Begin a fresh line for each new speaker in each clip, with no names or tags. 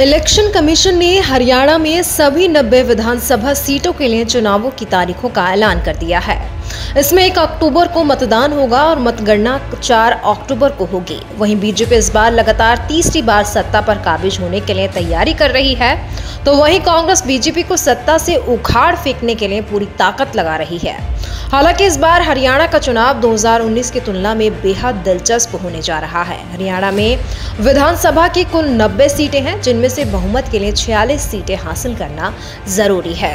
Election commission ने हरियाणा में सभी 90 विधानसभा सीटों के लिए चुनावों की तारीखों का ऐलान कर दिया है। इसमें एक अक्टूबर को मतदान होगा और मतगणना 4 अक्टूबर को होगी। वहीं बीजेपी इस बार लगातार तीसरी बार सत्ता पर काबिज होने के लिए तैयारी कर रही है। तो वहीं कांग्रेस बीजेपी को सत्ता से उखाड़ फेंकने के लिए पूरी ताकत लगा रही है। हालाँकि इस बार हरियाणा का चुनाव 2019 की तुलना में बेहद दिलचस्प होने जा रहा है। हरियाणा में विधानसभा की कुल 90 सीटें हैं, जिनमें से बहुमत के लिए 46 सीटें हासिल करना ज़रूरी है।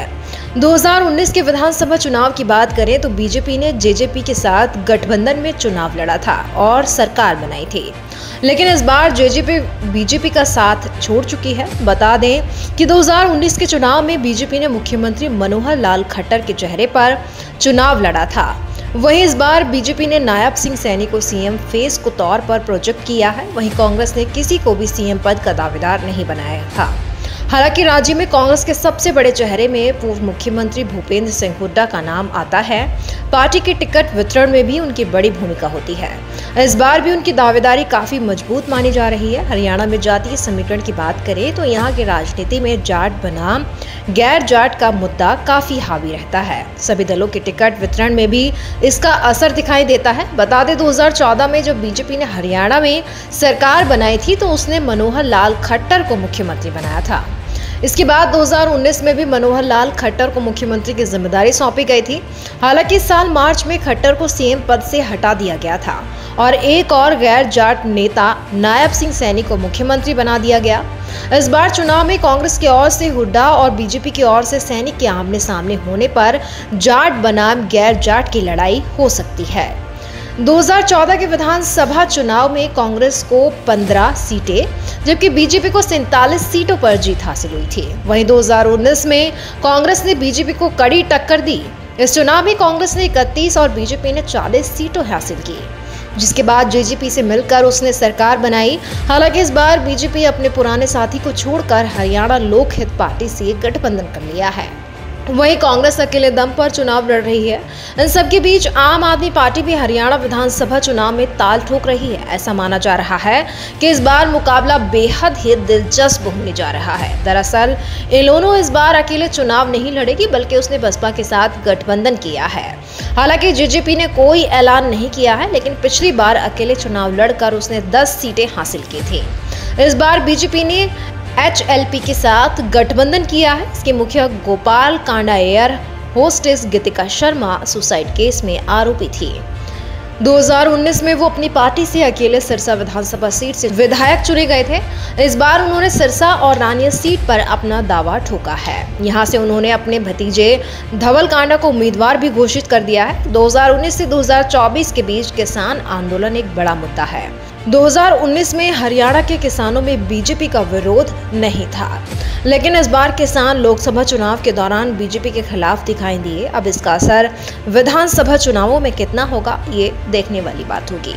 2019 के विधानसभा चुनाव की बात करें तो बीजेपी ने जेजेपी के साथ गठबंधन में चुनाव लड़ा था और सरकार बनाई थी। लेकिन इस बार जेजेपी, बीजेपी का साथ छोड़ चुकी है। बता दें कि 2019 के चुनाव में बीजेपी ने मुख्यमंत्री मनोहर लाल खट्टर के चेहरे पर चुनाव लड़ा था। वहीं इस बार बीजेपी ने नायब सिंह सैनी को सीएम फेस को तौर पर प्रोजेक्ट किया है। वहीं कांग्रेस ने किसी को भी सीएम पद का दावेदार नहीं बनाया था। हालाँकि राज्य में कांग्रेस के सबसे बड़े चेहरे में पूर्व मुख्यमंत्री भूपेंद्र सिंह हुड्डा का नाम आता है। पार्टी के टिकट वितरण में भी उनकी बड़ी भूमिका होती है। इस बार भी उनकी दावेदारी काफ़ी मज़बूत मानी जा रही है। हरियाणा में जातीय समीकरण की बात करें तो यहाँ की राजनीति में जाट बनाम गैर जाट का मुद्दा काफ़ी हावी रहता है। सभी दलों के टिकट वितरण में भी इसका असर दिखाई देता है। बता दें 2014 में जब बीजेपी ने हरियाणा में सरकार बनाई थी तो उसने मनोहर लाल खट्टर को मुख्यमंत्री बनाया था। इसके बाद 2019 में भी मनोहर लाल खट्टर को मुख्यमंत्री की ज़िम्मेदारी सौंपी गई थी। हालाँकि इस साल मार्च में खट्टर को सीएम पद से हटा दिया गया था और एक और गैर जाट नेता नायब सिंह सैनी को मुख्यमंत्री बना दिया गया। इस बार चुनाव में कांग्रेस की ओर से हुड्डा और बीजेपी की ओर से सैनिक के आमने सामने होने पर जाट बनाम गैर जाट की लड़ाई हो सकती है। 2014 के विधानसभा चुनाव में कांग्रेस को 15 सीटें, जबकि बीजेपी को सैंतालीस सीटों पर जीत हासिल हुई थी। वहीं 2019 में कांग्रेस ने बीजेपी को कड़ी टक्कर दी। इस चुनाव में कांग्रेस ने 31 और बीजेपी ने 40 सीटों हासिल की। जिसके बाद जेजेपी से मिलकर उसने सरकार बनाई। हालाँकि इस बार बीजेपी अपने पुराने साथी को छोड़कर हरियाणा लोकहित पार्टी से गठबंधन कर लिया है। वहीं कांग्रेस अकेले दम पर चुनाव लड़ रही है। इन सबके बीच आम आदमी पार्टी भी हरियाणा विधानसभा चुनाव में ताल ठोक रही है। ऐसा माना जा रहा है कि इस बार मुकाबला बेहद ही दिलचस्प होने जा रहा है। दरअसल इलोनो इस बार अकेले चुनाव नहीं लड़ेगी, बल्कि उसने बसपा के साथ गठबंधन किया है। हालाँकि जेजेपी ने कोई ऐलान नहीं किया है, लेकिन पिछली बार अकेले चुनाव लड़कर उसने दस सीटें हासिल की थी। इस बार बीजेपी ने एचएलपी के साथ गठबंधन किया है। इसके मुख्य Gopal Kanda air, hostess Geetika Sharma suicide case में आरोपी थी। 2019 में वो अपनी पार्टी से अकेले सिरसा विधानसभा सीट से विधायक चुने गए थे। इस बार उन्होंने सिरसा और रानिया सीट पर अपना दावा ठोका है। यहाँ से उन्होंने अपने भतीजे धवल कांडा को उम्मीदवार भी घोषित कर दिया है। 2019 से 2024 के बीच किसान आंदोलन एक बड़ा मुद्दा है। 2019 में हरियाणा के किसानों में बीजेपी का विरोध नहीं था। लेकिन इस बार किसान लोकसभा चुनाव के दौरान बीजेपी के खिलाफ दिखाई दिए। अब इसका असर विधानसभा चुनावों में कितना होगा, ये देखने वाली बात होगी।